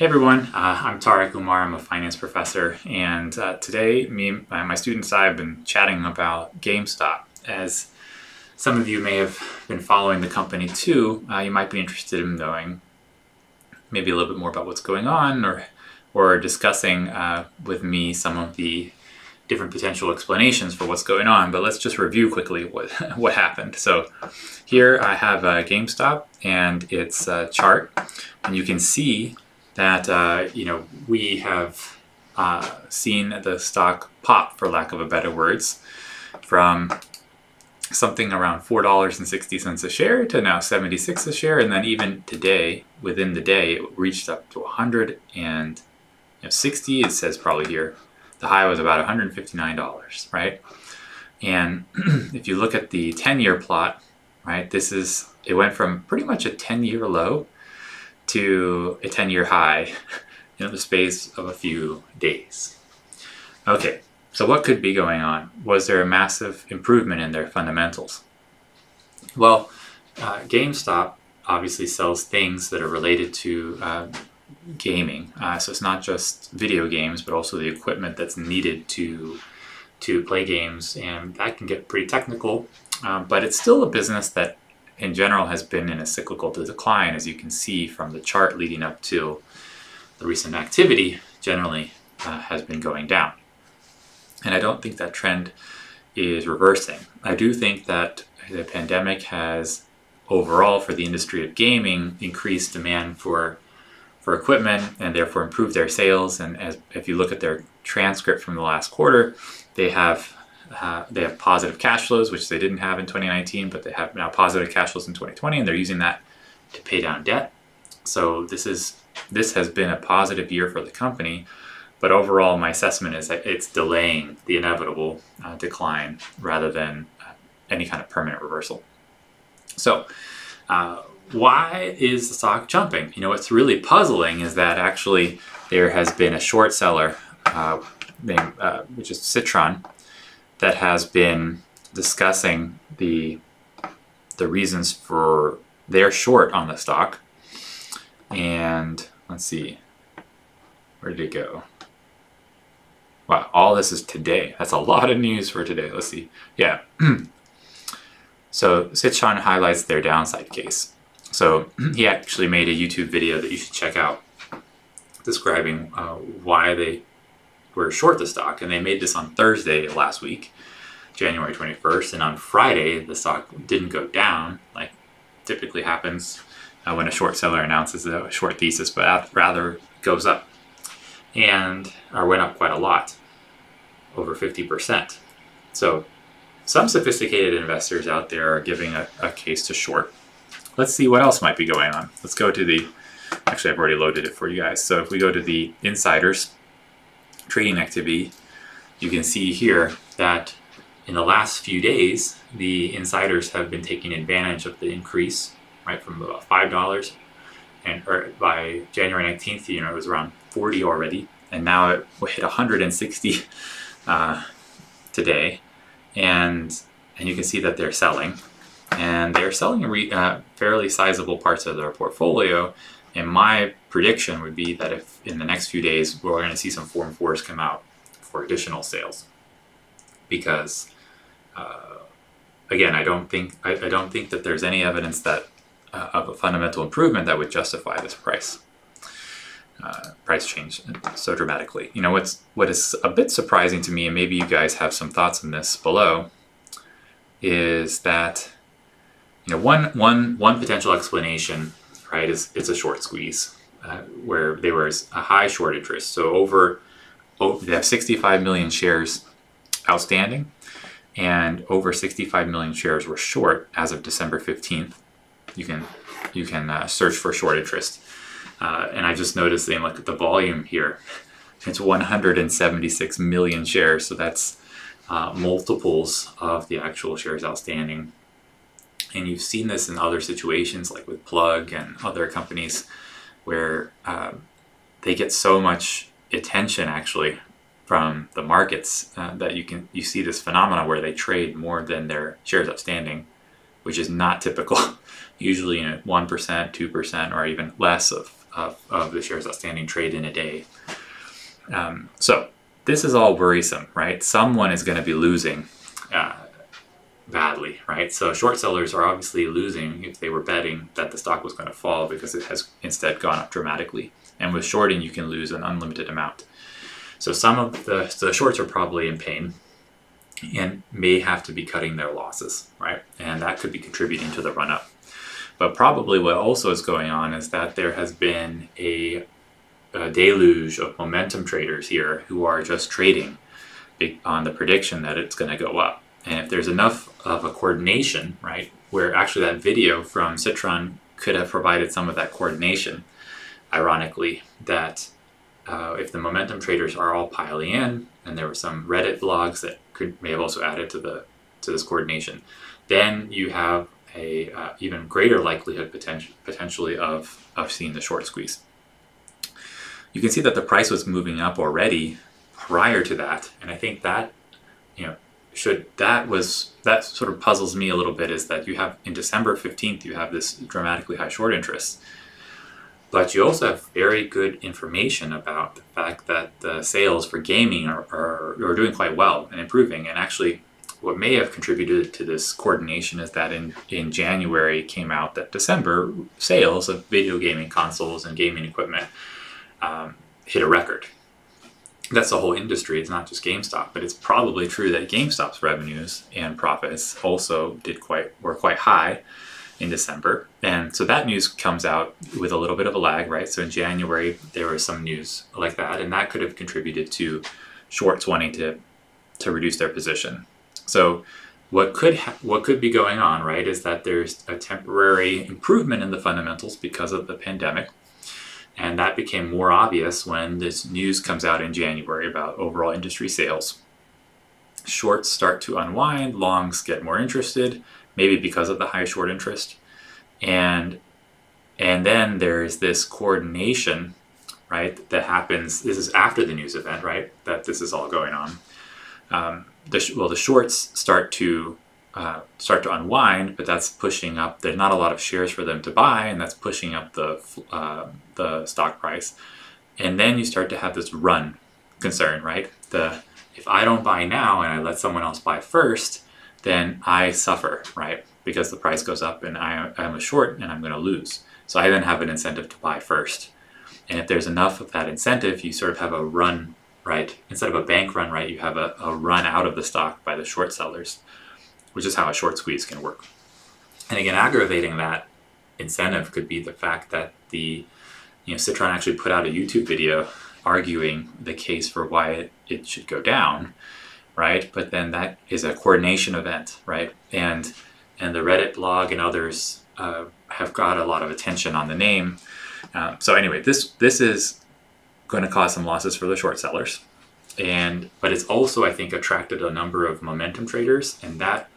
Hey everyone, uh, I'm Tarek Umar. I'm a finance professor, and uh, today, me and my students I have been chatting about GameStop. As some of you may have been following the company too, uh, you might be interested in knowing maybe a little bit more about what's going on, or or discussing uh, with me some of the different potential explanations for what's going on. But let's just review quickly what what happened. So here I have uh, GameStop and its uh, chart, and you can see that uh, you know we have uh, seen the stock pop, for lack of a better words, from something around four dollars and sixty cents a share to now seventy six a share, and then even today, within the day, it reached up to hundred and know. It says probably here, the high was about one hundred fifty nine dollars, right? And if you look at the ten year plot, right, this is it went from pretty much a ten year low to a 10 year high in the space of a few days. Okay, so what could be going on? Was there a massive improvement in their fundamentals? Well, uh, GameStop obviously sells things that are related to uh, gaming. Uh, so it's not just video games, but also the equipment that's needed to to play games, and that can get pretty technical. Um, but it's still a business that in general has been in a cyclical decline, as you can see from the chart leading up to the recent activity, generally uh, has been going down. And I don't think that trend is reversing. I do think that the pandemic has overall for the industry of gaming increased demand for for equipment and therefore improved their sales and as if you look at their transcript from the last quarter they have uh, they have positive cash flows, which they didn't have in 2019, but they have now positive cash flows in 2020, and they're using that to pay down debt. So this is this has been a positive year for the company, but overall, my assessment is that it's delaying the inevitable uh, decline rather than uh, any kind of permanent reversal. So. Uh, why is the stock jumping? You know, what's really puzzling is that actually there has been a short seller uh, named, which is Citron, that has been discussing the the reasons for their short on the stock. And let's see, where did it go? Wow, all this is today. That's a lot of news for today. Let's see. Yeah. so Citron highlights their downside case. So he actually made a YouTube video that you should check out describing uh, why they were short the stock, and they made this on Thursday last week, January 21st, and on Friday the stock didn't go down like typically happens uh, when a short seller announces a short thesis, but rather goes up, and or went up quite a lot, over 50%. So some sophisticated investors out there are giving a, a case to short. Let's see what else might be going on. Let's go to the, actually I've already loaded it for you guys. So if we go to the insiders, trading activity, you can see here that in the last few days, the insiders have been taking advantage of the increase, right, from about five dollars, and by January 19th, you know, it was around 40 already, and now it hit 160 uh, today, and and you can see that they're selling, and they're selling uh, fairly sizable parts of their portfolio, and my prediction would be that if in the next few days we're going to see some Form 4s come out for additional sales. Because, uh, again, I don't think I, I, don't think that there's any evidence that uh, of a fundamental improvement that would justify this price uh, price change so dramatically. You know, what's what is a bit surprising to me, and maybe you guys have some thoughts on this below, is that you know one one one potential explanation right? Is it's a short squeeze uh, where there was a high short interest. So over, over they have 65 million shares outstanding, and over 65 million shares were short as of December 15th. You can you can uh, search for short interest, uh, and I just noticed they look at the volume here. It's 176 million shares, so that's uh, multiples of the actual shares outstanding and you've seen this in other situations like with Plug and other companies where um, they get so much attention actually from the markets uh, that you can you see this phenomena where they trade more than their shares outstanding, which is not typical. Usually, you know, one percent, two percent, or even less of of, of the shares outstanding trade in a day. Um, so this is all worrisome, right? Someone is going to be losing badly, right? So short sellers are obviously losing if they were betting that the stock was going to fall because it has instead gone up dramatically. And with shorting, you can lose an unlimited amount. So some of the, the shorts are probably in pain and may have to be cutting their losses, right? And that could be contributing to the run up. But probably what also is going on is that there has been a, a deluge of momentum traders here who are just trading on the prediction that it's going to go up. And if there's enough of a coordination, right, where actually that video from Citron could have provided some of that coordination, ironically, that uh, if the momentum traders are all piling in, and there were some Reddit blogs that could may have also added to the to this coordination, then you have a uh, even greater likelihood potential potentially of of seeing the short squeeze. You can see that the price was moving up already prior to that, and I think that you know should that was that sort of puzzles me a little bit is that you have in December 15th you have this dramatically high short interest but you also have very good information about the fact that the sales for gaming are, are, are doing quite well and improving. And actually, what may have contributed to this coordination is that in, in January came out that December sales of video gaming consoles and gaming equipment um, hit a record. That's the whole industry. It's not just GameStop, but it's probably true that GameStop's revenues and profits also did quite were quite high in December. And so that news comes out with a little bit of a lag, right? So in January, there was some news like that, and that could have contributed to shorts wanting to, to reduce their position. So what could ha- what could be going on, right, is that there's a temporary improvement in the fundamentals because of the pandemic. And that became more obvious when this news comes out in January about overall industry sales. Shorts start to unwind, longs get more interested, maybe because of the high short interest. And and then there's this coordination, right, that happens. This is after the news event, right, that this is all going on. Um, the, well, the shorts start to uh, start to unwind, but that's pushing up. There's not a lot of shares for them to buy, and that's pushing up the uh, the stock price. And then you start to have this run concern, right? The if I don't buy now and I let someone else buy first, then I suffer, right? Because the price goes up and I, I'm a short and I'm going to lose. So I then have an incentive to buy first. And if there's enough of that incentive, you sort of have a run, right? Instead of a bank run, right, you have a, a run out of the stock by the short sellers, which is how a short squeeze can work. And again, aggravating that incentive could be the fact that the, you know, Citron actually put out a YouTube video arguing the case for why it, it should go down right? But then that is a coordination event, right? And and the Reddit blog and others uh, have got a lot of attention on the name. Um, so anyway, this this is going to cause some losses for the short sellers, and but it's also I think attracted a number of momentum traders, and that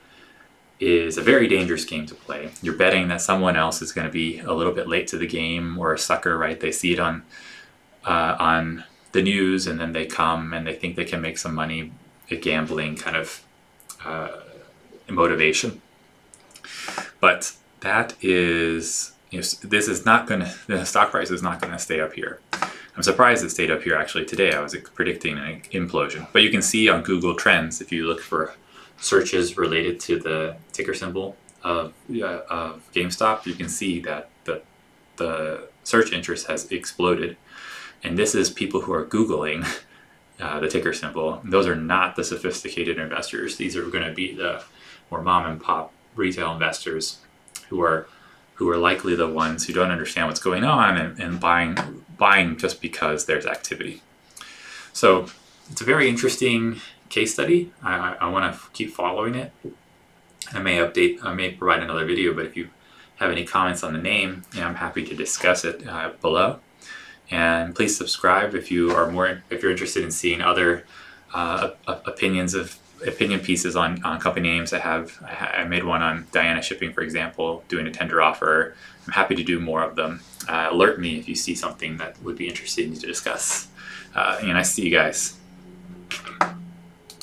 is a very dangerous game to play. You're betting that someone else is going to be a little bit late to the game or a sucker, right? They see it on uh, on the news, and then they come and they think they can make some money a gambling kind of uh, motivation. But that is, you know, this is not going to, the stock price is not going to stay up here. I'm surprised it stayed up here actually today. I was predicting an implosion. But you can see on Google Trends, if you look for searches related to the ticker symbol of, uh, of GameStop, you can see that the, the search interest has exploded. And this is people who are Googling uh, the ticker symbol. Those are not the sophisticated investors. These are going to be the more mom and pop retail investors who are who are likely the ones who don't understand what's going on and, and buying buying just because there's activity. So it's a very interesting case study. I, I want to keep following it. I may update, I may provide another video, but if you have any comments on the name, I'm happy to discuss it uh, below. And please subscribe if you are more if you're interested in seeing other uh, opinions of opinion pieces on, on company names. I have I made one on Diana Shipping, for example, doing a tender offer. I'm happy to do more of them. Uh, alert me if you see something that would be interesting to discuss. Uh, and I see you guys.